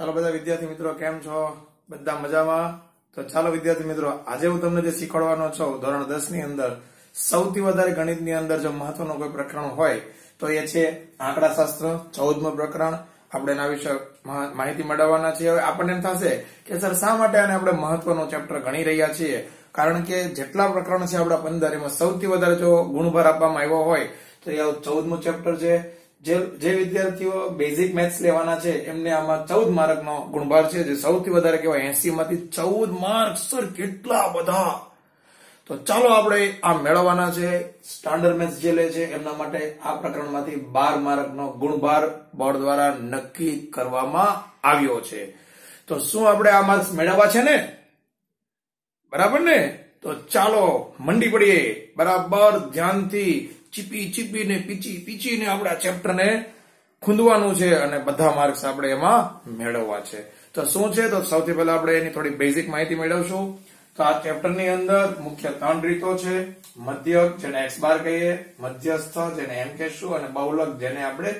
ચાલો બધા વિદ્યાર્થી મિત્રો, કેમ છો? બધા મજામાં? તો ચાલો વિદ્યાર્થી મિત્રો, આજે હું તમને જે શીખવાડવાનો છું, ધોરણ દસની અંદર, સૌથી વધારે ગણિતની અંદર જો મહત્વનું કોઈ પ્રકરણ હોય, તો એ છે આંકડાશાસ્ત્ર, ચૌદમું પ્રકરણ. આપણે એના વિશે માહિતી મેળવવાના છીએ. હવે આપણને એમ થશે કે સર, શા માટે આને આપણે મહત્વનો ચેપ્ટર ગણી રહ્યા છીએ? કારણ કે જેટલા પ્રકરણ છે આપણા પંદર, એમાં સૌથી વધારે જો ગુણભાર આપવામાં આવ્યો હોય, તો એ ચૌદમું ચેપ્ટર છે. જે વિદ્યાર્થીઓ બેઝિક મેથ્સ લેવાના છે, એમને આમાં ચૌદ માર્કનો ગુણભાર છે, જે સૌથી વધારે કહેવાય એસી માંથી ચૌદ માર્ક. સર, કેટલા બધા? તો ચાલો આપણે આ મેળવવાના છે. સ્ટાન્ડર્ડ મેથ્સ જે લે છે, એમના માટે આ પ્રકરણમાંથી બાર માર્કનો ગુણભાર બોર્ડ દ્વારા નક્કી કરવામાં આવ્યો છે. તો શું આપણે આ માર્ક્સ મેળવવા છે ને? બરાબર ને? તો ચાલો, મંડી પડીએ. બરાબર, ધ્યાનથી ચીપી ચીપીને પીચી પીચીને આપણે ચેપ્ટરને ખૂંદવાનું છે અને બધા માર્ક્સ આપણે એમાં મેળવવા છે. તો શું છે? તો સૌથી પહેલા આપણે એની થોડી બેઝિક માહિતી મેળવશું. તો આ ચેપ્ટરની અંદર મુખ્ય ત્રણ રીતો છે. મધ્યક, જેને એક્સ બાર કહીએ, મધ્યસ્થ, જેને એમ કહેશું, અને બહુલક, જેને આપણે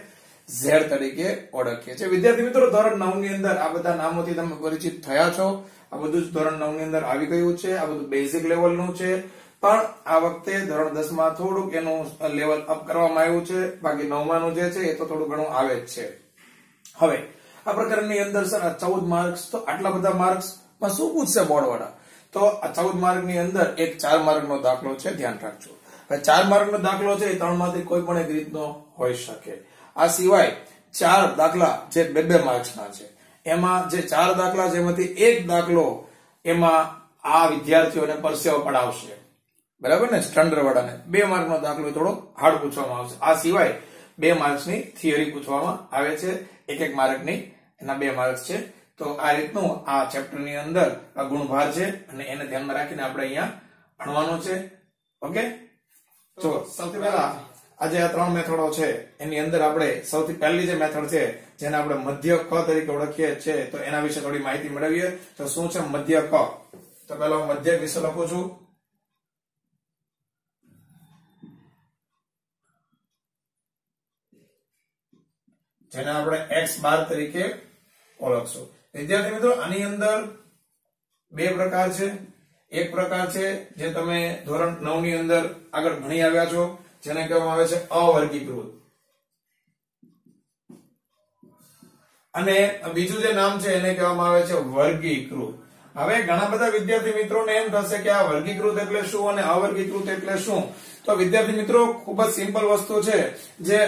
ઝેડ તરીકે ઓળખીએ છીએ. વિદ્યાર્થી મિત્રો, ધોરણ નવની અંદર આ બધા નામોથી તમે પરિચિત થયા છો. આ બધું જ ધોરણ નવની અંદર આવી ગયું છે. આ બધું બેઝિક લેવલનું છે. પણ આ વખતે ધોરણ દસમાં થોડુંક એનું લેવલ અપ કરવામાં આવ્યું છે. બાકી નવમાનું જે છે એ તો થોડું ઘણું આવે જ છે. હવે, આ પ્રકરણની અંદર સર ચૌદ માર્ક્સ તો આટલા બધા માર્ક્સમાં શું પૂછશે બોર્ડ વાળા તો આ ચૌદ માર્કની અંદર એક ચાર માર્ક નો દાખલો છે, ધ્યાન રાખજો. ચાર માર્ક નો દાખલો છે, એ ત્રણમાંથી કોઈ પણ એક રીતનો હોઈ શકે. આ સિવાય ચાર દાખલા જે બે બે માર્ક્સ ના છે, એમાં જે ચાર દાખલા છે એમાંથી એક દાખલો એમાં આ વિદ્યાર્થીઓને પરસેવો પડાવશે. બરાબર ને? સ્ટંડરવાળાને. વાળાને બે માર્કનો દાખલો થોડો હાર્ડ પૂછવામાં આવશે. આ સિવાય બે માર્ક્સની થિયરી પૂછવામાં આવે છે. એક એક માર્કની એના બે માર્ક્સ છે. તો આ રીતનું આ ચેપ્ટરની અંદર આ ગુણભાર છે અને એને ધ્યાનમાં રાખીને આપણે અહીંયા ભણવાનું છે. ઓકે તો સૌથી પહેલા આજે આ ત્રણ મેથડો છે. એની અંદર આપણે સૌથી પહેલી જે મેથડ છે જેને આપણે મધ્ય ક તરીકે ઓળખીએ છીએ તો એના વિશે થોડી માહિતી મેળવીએ. તો શું છે મધ્ય ક? તો પહેલા હું મધ્ય વિશે લખું છું. જેને આપણે એક્સ બાર તરીકે ઓળખશું. વિદ્યાર્થી મિત્રો, આની અંદર બે પ્રકાર છે. એક પ્રકાર છે જે તમે ધોરણ નવની અંદર આગળ ભણી આવ્યા છો, જેને કહેવામાં આવે છે અવર્ગીકૃત. અને બીજું જે નામ છે એને કહેવામાં આવે છે વર્ગીકૃત. હવે ઘણા બધા વિદ્યાર્થી મિત્રોને એમ થશે કે આ વર્ગીકૃત એટલે શું અને અવર્ગીકૃત એટલે શું? તો વિદ્યાર્થી મિત્રો, ખૂબ જ સિમ્પલ વસ્તુ છે જે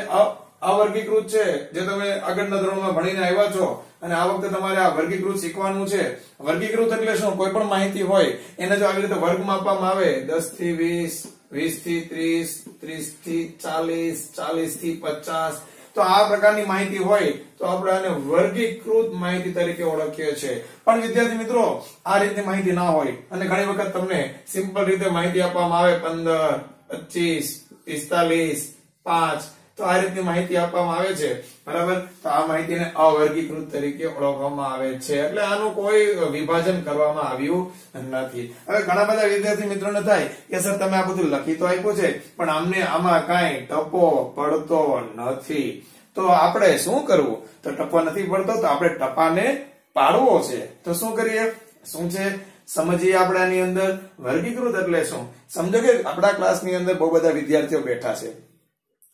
અ- વર્ગીકૃત છે, જે તમે આગળના ધોરણમાં ભણીને આવ્યા છો. અને આ વખતે તમારે આ વર્ગીકૃત શીખવાનું છે. વર્ગીકૃત એટલે શું? કોઈ પણ માહિતી હોય, એને જો આવી રીતે વર્ગમાં આપવામાં આવે દસથી વીસ વીસથી ત્રીસ ત્રીસથી ચાલીસ ચાલીસથી પચાસ, તો આ પ્રકારની માહિતી હોય, તો આપણે આને વર્ગીકૃત માહિતી તરીકે ઓળખીએ છીએ. પણ વિદ્યાર્થી મિત્રો, આ રીતની માહિતી ના હોય, અને ઘણી વખત તમને સિમ્પલ રીતે માહિતી આપવામાં આવે, પંદર, પચીસ, પિસ્તાલીસ, પાંચ તો આ રીતની માહિતી આપવામાં આવે છે. બરાબર? તો આ માહિતીને અવર્ગીકૃત તરીકે ઓળખવામાં આવે છે. એટલે આનું કોઈ વિભાજન કરવામાં આવ્યું નથી. હવે ઘણા બધા વિદ્યાર્થી મિત્રોને થાય કે, સર, તમે આ બધું લખી તો આપ્યું છે, પણ અમને આમાં કાંઈ ટપો પડતો નથી. તો આપણે શું કરવું? તો ટપો નથી પડતો, તો આપણે ટપાને પાડવો છે. તો શું કરીએ? શું છે? સમજીએ આપણે આની અંદર? વર્ગીકૃત એટલે શું? સમજો કે આપણા ક્લાસની અંદર બહુ બધા વિદ્યાર્થીઓ બેઠા છે.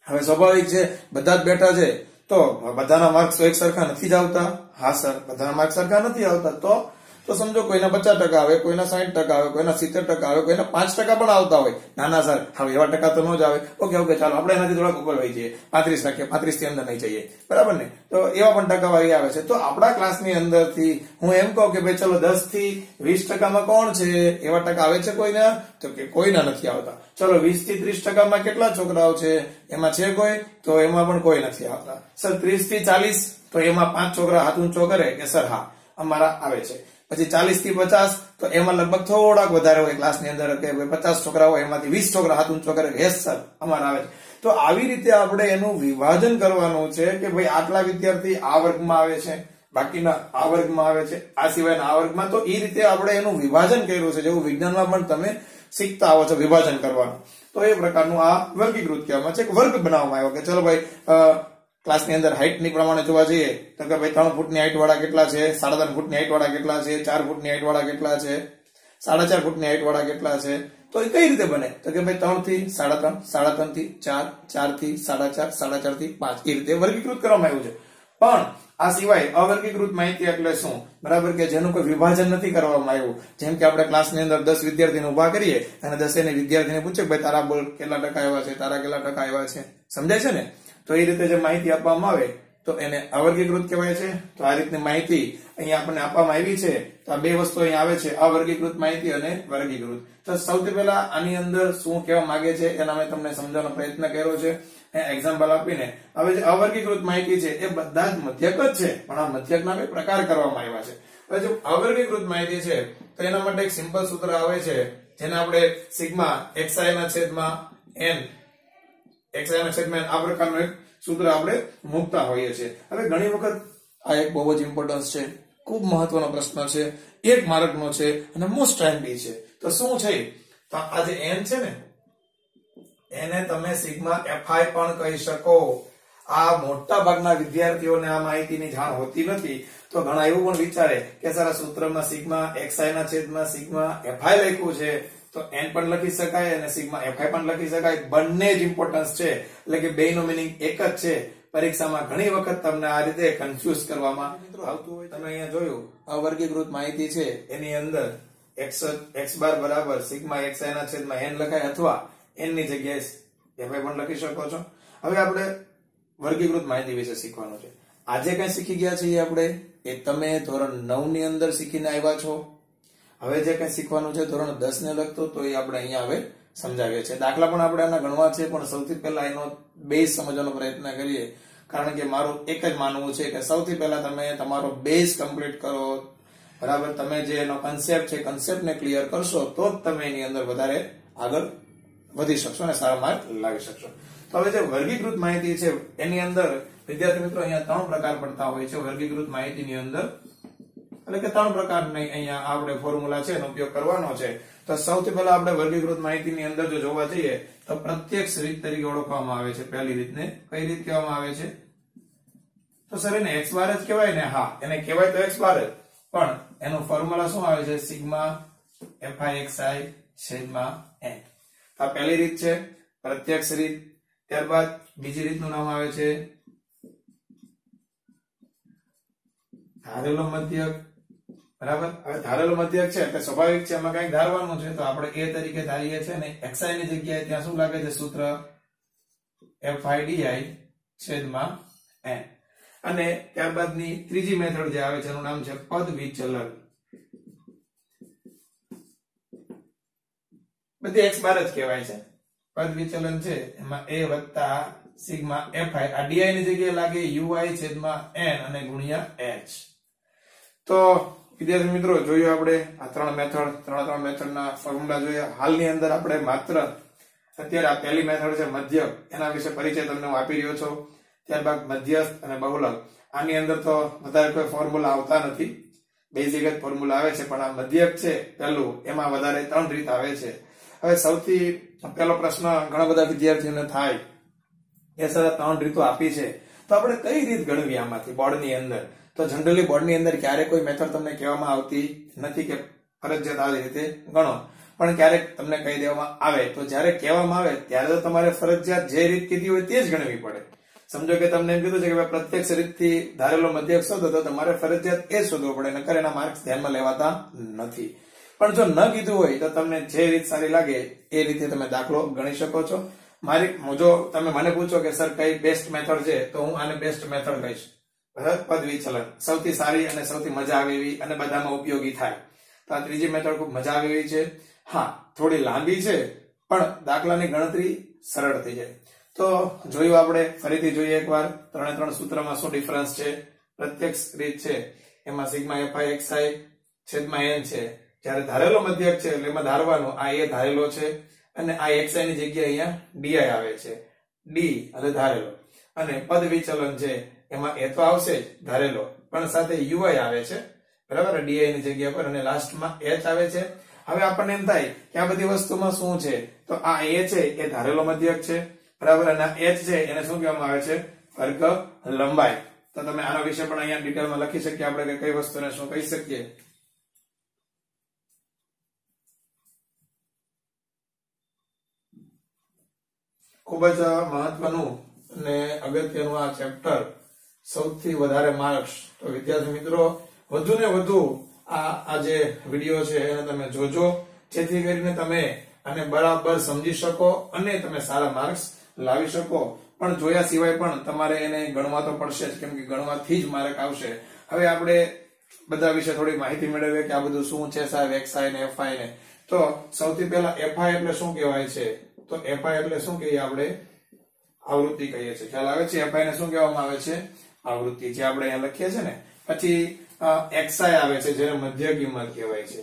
હવે સ્વાભાવિક છે, બધા જ બેઠા છે, તો બધાના માર્ક્સ તો એક સરખા નથી જ આવતા. હા સર બધાના માર્ક્સ સરખા નથી આવતા, તો તો સમજો કોઈના પચાસ ટકા આવે, કોઈના સાઠ ટકા આવે, કોઈના સિત્તેર ટકા આવે, કોઈના પાંચ ટકા પણ આવતા હોય. ના ના સર હવે એવા ટકા તો ન જ આવે. ઓકે ઓકે, ચાલો, આપણે એનાથી થોડાક ઉપર વહી જઈએ. પાંત્રીસ રાખીએ પાંત્રીસથી અંદર નહીં જઈએ. બરાબર ને? તો એવા પણ ટકાવારી આવે છે. તો આપણા ક્લાસની અંદરથી હું એમ કહું કે ભાઈ, ચલો દસથી વીસ ટકામાં કોણ છે? એવા ટકા આવે છે કોઈના? તો કે કોઈના નથી આવતા. ચલો વીસથી ત્રીસ ટકામાં કેટલા છોકરાઓ છે? એમાં છે કોઈ? તો એમાં પણ કોઈ નથી આવતા. સર ત્રીસથી ચાલીસ? તો એમાં પાંચ છોકરા હાથ ઊંચો કરે કે સર, હા, અમારા આવે છે. પછી ચાલીસથી પચાસ, તો એમાં લગભગ થોડાક વધારે હોય ક્લાસની અંદર કે પચાસ છોકરા હોય એમાંથી વીસ છોકરા હાથ ઊંચો કરે યસ સર અમારા આવે છે. તો આવી રીતે આપણે એનું વિભાજન કરવાનું છે કે ભાઈ આટલા વિદ્યાર્થી આ વર્ગમાં આવે છે, બાકીના આ વર્ગમાં આવે છે, આ સિવાયના આ વર્ગમાં, તો એ રીતે આપણે એનું વિભાજન કર્યું છે, જેવું વિજ્ઞાનમાં પણ તમે શીખતા આવો છો વિભાજન કરવાનું. તો એ પ્રકારનું આ વર્ગીકૃત કહેવામાં છે વર્ગ બનાવવામાં આવ્યો કે ચલો ભાઈ ક્લાસની અંદર હાઇટની પ્રમાણે જોવા જઈએ, તો કે ભાઈ ત્રણ ફૂટની હાઇટ વાળા કેટલા છે, સાડા ત્રણ ફૂટની હાઇટ વાળા કેટલા છે, ચાર ફૂટની હાઇટ વાળા કેટલા છે, સાડા ચાર ફૂટની હાઇટ વાળા કેટલા છે, તો એ કઈ રીતે બને? તો કે ભાઈ ત્રણથી સાડા ત્રણ સાડા ત્રણથી ચાર ચારથી સાડા ચાર સાડા ચારથી પાંચ, એ રીતે વર્ગીકૃત કરવામાં આવ્યું છે. પણ આ સિવાય અવર્ગીકૃત માહિતી એટલે શું? બરાબર કે જેનું કોઈ વિભાજન નથી કરવામાં આવ્યું. જેમ કે આપણે ક્લાસની અંદર દસ વિદ્યાર્થીને ઊભા કરીએ અને દસેને વિદ્યાર્થીને પૂછે ભાઈ તારા બોલ કેટલા ટકા આવ્યા છે, તારા કેટલા ટકા આવ્યા છે. સમજાય છે ને? તો એ રીતે જે માહિતી આપવામાં આવે, તો એને અવર્ગીકૃત કહેવાય છે. તો આ રીતની માહિતી અહીંયા આપણને આપવામાં આવી છે. તો આ બે વસ્તુ અહીંયા આવે છે. અવર્ગીકૃત માહિતી અને વર્ગીકૃત. તો સૌથી પહેલા આની અંદર શું કહેવા માંગે છે એના મેં તમને સમજાવવાનો પ્રયત્ન કર્યો છે. એક્ઝામ્પલ આપીને. હવે જે અવર્ગીકૃત માહિતી છે, એ બધા જ મધ્યક જ છે. પણ આ મધ્યકના બે પ્રકાર કરવામાં આવ્યા છે. હવે જો અવર્ગીકૃત માહિતી છે, તો એના માટે એક સિમ્પલ સૂત્ર આવે છે. જેને આપણે સિગ્મા એક્સઆઈ ના છેદમાં n એને તમે સિગ્મા એફઆઈ પણ કહી શકો. આ મોટા ભાગના વિદ્યાર્થીઓને આ માહિતીની જાણ હોતી નથી. તો ઘણા એવું પણ વિચારે કે સર આ સૂત્રમાં સિગ્મા એક્સઆઈ ના છેદમાં સિગ્મા એફઆઈ લખ્યું છે. તો એન પણ લખી શકાય અને સિગ્મા એફઆઈ પણ લખી શકાય. બંને જ ઇમ્પોર્ટન્સ છે. એટલે કે બેનો મિનિંગ એક જ છે. પરીક્ષામાં ઘણી વખત તમને આ રીતે કન્ફ્યુઝ કરવામાં આવતું હોય તમે અહીંયા જોયું આ વર્ગીકૃત માહિતી છે. એની અંદર એક્સ એક્સ બાર બરાબર સિગ્મા એક્સઆઈ ના છેદમાં એન લખાય અથવા એનની જગ્યાએ એફઆઈ પણ લખી શકો છો. હવે આપણે વર્ગીકૃત માહિતી વિશે શીખવાનું છે. આજે કઈ શીખી ગયા છીએ આપણે? એ તમે ધોરણ નવની અંદર શીખીને આવ્યા છો? હવે જે કઈ શીખવાનું છે, ધોરણ દસ ને લગતું, તો એ આપણે અહીંયા હવે સમજાવીએ છીએ. દાખલા પણ આપણે આના ગણવા છે પણ સૌથી પહેલા એનો બેઝ સમજવાનો પ્રયત્ન કરીએ. કારણ કે મારું એક જ માનવું છે કે સૌથી પહેલા તમે તમારો બેઝ કમ્પ્લીટ કરો. બરાબર? તમે જે એનો કન્સેપ્ટ છે કન્સેપ્ટને ક્લિયર કરશો, તો જ તમે એની અંદર વધારે આગળ વધી શકશો અને સારા માર્ક લાવી શકશો. તો હવે જે વર્ગીકૃત માહિતી છે, એની અંદર વિદ્યાર્થી મિત્રો અહીંયા ત્રણ પ્રકાર પડતા હોય છે. વર્ગીકૃત માહિતીની અંદર એટલે કે ત્રણ પ્રકારની અહીંયા આપણે ફોર્મ્યુલા છે એનો ઉપયોગ કરવાનો છે. તો સૌથી પહેલા આપણે વર્ગીકૃત માહિતીની અંદર જો જોવા જઈએ, તો પ્રત્યક્ષ રીત તરીકે ઓળખવામાં આવે છે. પહેલી રીતને કઈ રીત કહેવામાં આવે છે? તો સર, એને એક્સ બાર જ કહેવાય ને? હા, એને કહેવાય તો એક્સ બાર જ. પણ એનું ફોર્મ્યુલા શું આવે છે? સિગ્મા એફઆઈ એક્સ આઈ છેદમાં એન આ પહેલી રીત છે, પ્રત્યક્ષ રીત. ત્યારબાદ બીજી રીતનું નામ આવે છે ધારેલો મધ્યક. બરાબર? હવે ધારેલો મધ્યક છે એટલે સ્વાભાવિક છે, એમાં કઈ ધારવાનું છે, તો આપણે એ તરીકે ધારીએ છીએ ને એક્સઆઈ ની જગ્યાએ ત્યાં શું લાગે છે સૂત્ર? એફ આઈ ડીઆઈ છેદમાં એન અને ત્યારબાદની ત્રીજી મેથડ જે આવે છે, એનું નામ છે પદ વિચલન બધી એક્સ બાર જ કહેવાય છે. પદ વિચલન છે, એમાં એ વત્તા સિગ્મા એફઆઈ આ ડીઆઈ ની જગ્યાએ લાગે યુઆઈ છેદમાં એન અને ગુણ્યા એચ તો વિદ્યાર્થી મિત્રો જોયું આપણે આ ત્રણ મેથડ, ત્રણ ત્રણ મેથડના ફોર્મ્યુલા જોયા હાલની અંદર આપણે માત્ર અત્યારે આ પહેલી મેથડ છે મધ્યક. એના વિશે પરિચય તમને હું આપી રહ્યો છું. ત્યારબાદ મધ્યસ્થ અને બહુલક. આની અંદર તો વધારે કોઈ ફોર્મ્યુલા આવતા નથી. બેઝિક જ ફોર્મ્યુલા આવે છે, પણ આ મધ્યક છે પહેલું. એમાં વધારે ત્રણ રીત આવે છે. હવે સૌથી પહેલો પ્રશ્ન ઘણા બધા વિદ્યાર્થીઓને થાય. એ સર ત્રણ રીતો આપી છે. તો આપણે કઈ રીત ગણવી આમાંથી બોર્ડની અંદર? તો જનરલી બોર્ડની અંદર ક્યારે કોઈ મેથડ તમને કહેવામાં આવતી નથી કે ફરજિયાત આવી રીતે ગણો. પણ ક્યારેક તમને કહી દેવામાં આવે. તો જ્યારે કહેવામાં આવે, ત્યારે તો તમારે ફરજિયાત જે રીત કીધી હોય તે જ ગણવી પડે. સમજો કે તમને એમ કીધું છે કે પ્રત્યક્ષ રીતથી ધારેલો મધ્યક શોધો, તો તમારે ફરજિયાત એ શોધવો પડે, નકર એના માર્ક્સ ધ્યાનમાં લેવાતા નથી. પણ જો ન કીધું હોય, તો તમને જે રીત સારી લાગે, એ રીતે તમે દાખલો ગણી શકો છો. મારી જો તમે મને પૂછો કે, સર, કઈ બેસ્ટ મેથડ છે? તો હું આને બેસ્ટ મેથડ કહીશ. પદ વિચલન. સૌથી સારી અને સૌથી મજા આવે એવી અને બધામાં ઉપયોગી થાય. તો આ ત્રીજી મેથડ ખૂબ મજા આવે એવી છે. હા, થોડી લાંબી છે, પણ દાખલાની ગણતરી સરળ થઈ જાય. તો જોયું આપણે, ફરીથી જોઈએ એકવાર. ત્રણે ત્રણ સૂત્રમાં શું ડિફરન્સ છે? પ્રત્યક્ષ રીત છે. એમાં સિગ્મા એફઆઈ એક્સઆઈ છેદમાં એન છે. જ્યારે ધારેલો મધ્યક છે, એટલે એમાં ધારવાનો આ એ ધારેલો છે. અને આ એક્સઆઈ ની જગ્યાએ અહીંયા ડીઆઈ આવે છે. ડી અને ધારેલો. અને પદ વિચલન છે એમાં એ તો આવશે ધારેલો. પણ સાથે યુઆઈ આવે છે. બરાબર? ડીઆઈ ની જગ્યા પર અને લાસ્ટમાં એચ આવે છે. હવે આપણને એમ થાય કે આ બધી વસ્તુમાં શું છે? તો આ એ છે, એ ધારેલો મધ્યક છે. બરાબર? અને એચ છે, એને શું કહેવામાં આવે છે? વર્ગ લંબાઈ. તો તમે આના વિશે પણ અહીંયા ડિટેલમાં લખી શકીએ. આપણે કે કઈ વસ્તુને શું કહી શકીએ? ખૂબ જ મહત્વનું અને અગત્યનું આ ચેપ્ટર સૌથી વધારે માર્ક્સ તો વિદ્યાર્થી મિત્રો વધુ ને વધુ આ આ જે વીડિયો છે એને તમે જોજો. જેથી કરીને તમે આને બરાબર સમજી શકો અને તમે સારા માર્ક્સ લાવી શકો. પણ જોયા સિવાય પણ તમારે એને ગણવા તો પડશે જ, કેમ કે ગણવાથી જ માર્ક આવશે. હવે આપણે બધા વિશે થોડી માહિતી મેળવીએ કે આ બધું શું છે સાહેબ એક્સઆઈ ને એફઆઈ ને. તો સૌથી પહેલા એફઆઈ એટલે શું કહેવાય છે? તો એફઆઈ એટલે શું કહીએ આપણે? આવૃત્તિ કહીએ છીએ. ખ્યાલ આવે છે? એફઆઈ ને શું કહેવામાં આવે છે? આવૃત્તિ, જે આપણે અહીંયા લખીએ છીએ ને. પછી એક્સઆઈ આવે છે, જેને મધ્ય કિંમત કહેવાય છે.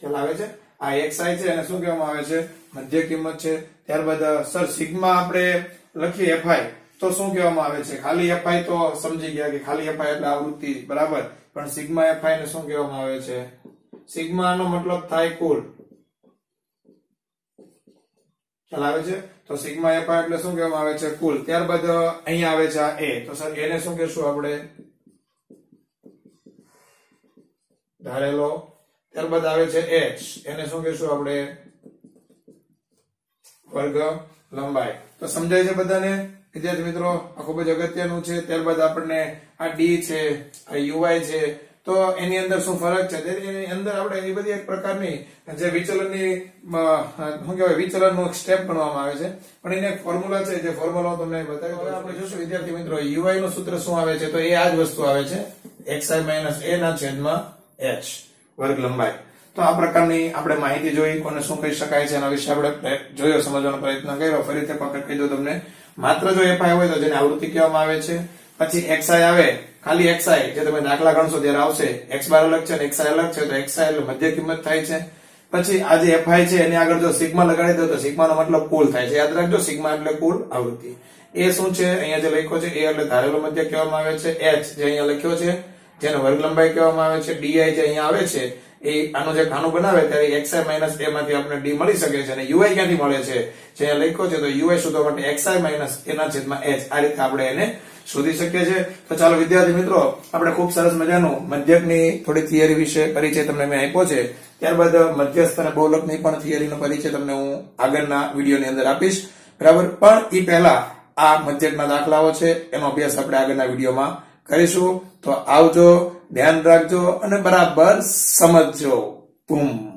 ખ્યાલ આવે છે? આ એક્સઆઈ છે, એને શું કહેવામાં આવે છે? મધ્ય કિંમત છે. ત્યારબાદ, સર, સિગ્મા આપણે લખીએ એફઆઈ તો શું કહેવામાં આવે છે? ખાલી એફઆઈ તો સમજી ગયા કે ખાલી એફઆઈ એટલે આવૃત્તિ, બરાબર? પણ સિગ્મા એફઆઈ ને શું કહેવામાં આવે છે? સિગ્મા નો મતલબ થાય કુલ. આવે છે? તો સિગ્મા એફઆઈ એટલે શું કહેવામાં આવે છે? કુલ. ત્યારબાદ અહીંયા આવે છે આ એ તો સર એને શું કહેશું આપણે? ધારેલો ત્યારબાદ આવે છે એચ એને શું કહેશું આપણે? વર્ગ લંબાઈ. તો સમજાય છે બધાને? વિદ્યાર્થી મિત્રો, આ ખૂબ જ અગત્યનું છે. ત્યારબાદ આપણને આ ડી છે, આ યુઆઈ છે તો એની અંદર શું ફરક છે? તેની અંદર આપણે એ બધી એક પ્રકારની જે વિચલનની શું કહેવાય, વિચલનનું સ્ટેપ ગણવામાં આવે છે. પણ એને એક ફોર્મ્યુલા છે, જે ફોર્મ્યુલા તમને બતાવી આપણે જોશું, વિદ્યાર્થી મિત્રો યુઆઈ નું સૂત્ર શું આવે છે? તો એ આ જ વસ્તુ આવે છે. એક્સઆઈ માઇનસ એ ના છેદમાં એચ વર્ગ લંબાઈ. તો આ પ્રકારની આપણે માહિતી જોઈ, કોને શું કહી શકાય છે એના વિશે આપણે જોયો, સમજવાનો પ્રયત્ન કર્યો. ફરીથી પકડ કહી દો તમને. માત્ર જો એફઆઈ હોય તો જેને આવૃત્તિ કહેવામાં આવે છે પછી એક્સઆઈ આવે, ખાલી એક્સઆઈ જે તમે દાખલા ગણશો ત્યારે આવશે. એક્સ બાર અલગ છે એક્સઆઈ અલગ છે, તો એક્સઆઈ એટલે મધ્ય કિંમત થાય છે. પછી આ જે એફઆઈ છે, એની આગળ જો સિગ્મા લગાડી દો, તો સિગ્મા નો મતલબ કુલ થાય છે. યાદ રાખજો સિગ્મા એટલે કુલ આવૃત્તિ. એ શું છે? અહીંયા જે લખ્યો છે, એ એટલે ધારેલો મધ્ય કહેવામાં આવે છે એચ જે અહીંયા લખ્યો છે, જેને વર્ગ લંબાઈ કહેવામાં આવે છે ડીઆઈ જે અહીંયા આવે છે, એ આનું જે ખાનું બનાવે ત્યારે એક્સઆઈ માઇનસ એ માંથી આપણે ડી મળી શકે છે અને યુઆઈ ક્યાંથી મળે છે? જે લખ્યો છે, તો યુઆઈ શોધવા માટે? એક્સઆઈ માઇનસ એના છેદમાં એચ આ રીતે આપણે એને શોધી શકીએ છીએ. તો ચાલો વિદ્યાર્થી મિત્રો, આપણે ખૂબ સરસ મજાનું મધ્યકની થોડી થિયરી વિશે પરિચય તમને મેં આપ્યો છે. ત્યારબાદ મધ્યસ્થ અને બહુલકની પણ થિયરીનો પરિચય તમને હું આગળના વિડીયોની અંદર આપીશ. બરાબર? પણ એ પહેલા આ મધ્યકના દાખલાઓ છે, એનો અભ્યાસ આપણે આગળના વિડીયોમાં કરીશું. તો આવજો, ધ્યાન રાખજો અને બરાબર સમજજો. બૂમ